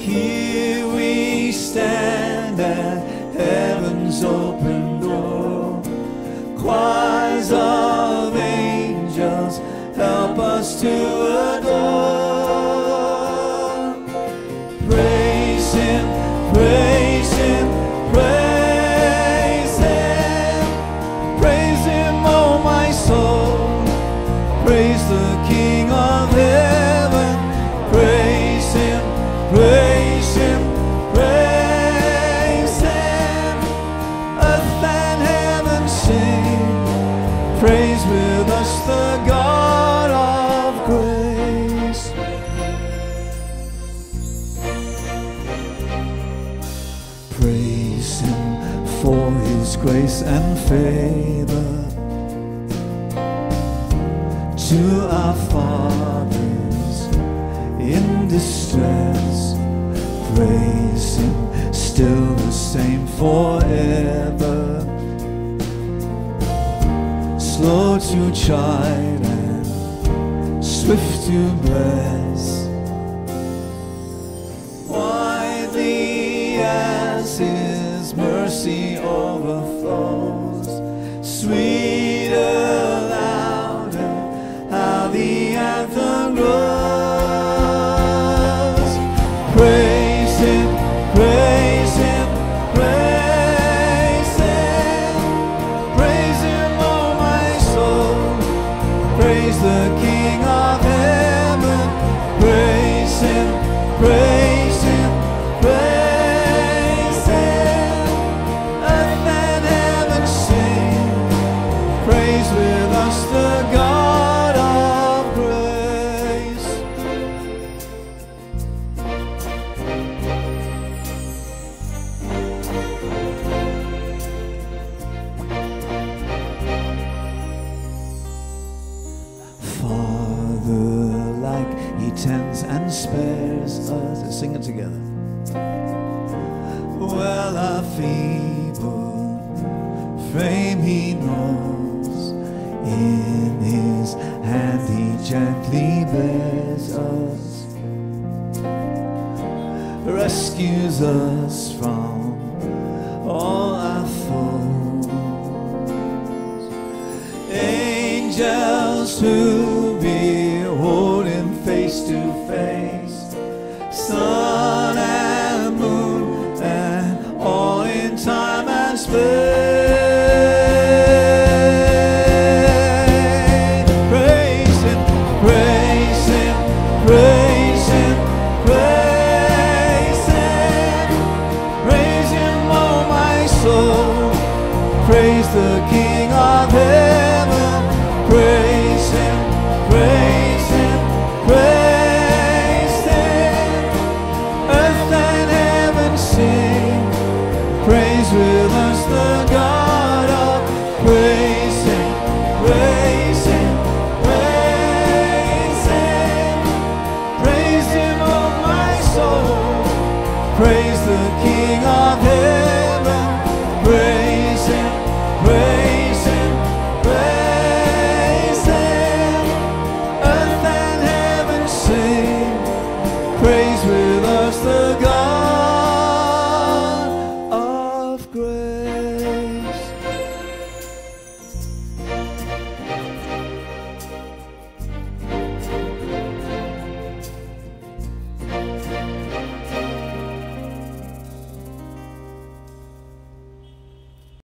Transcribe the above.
Here we stand at heaven's open door. Choirs of angels help us to adore. Praise with us the God of grace. Praise Him for His grace and favor to our fathers in distress. Praise Him, still the same forever. Slow to chide and swift to bless. Widely as His mercy overflows, sweeter, the King He tends and spares us. Let's sing it together. Well, our feeble frame He knows. In His hand He gently bears us, rescues us from all our foes angels to Praise the King of heaven. Praise with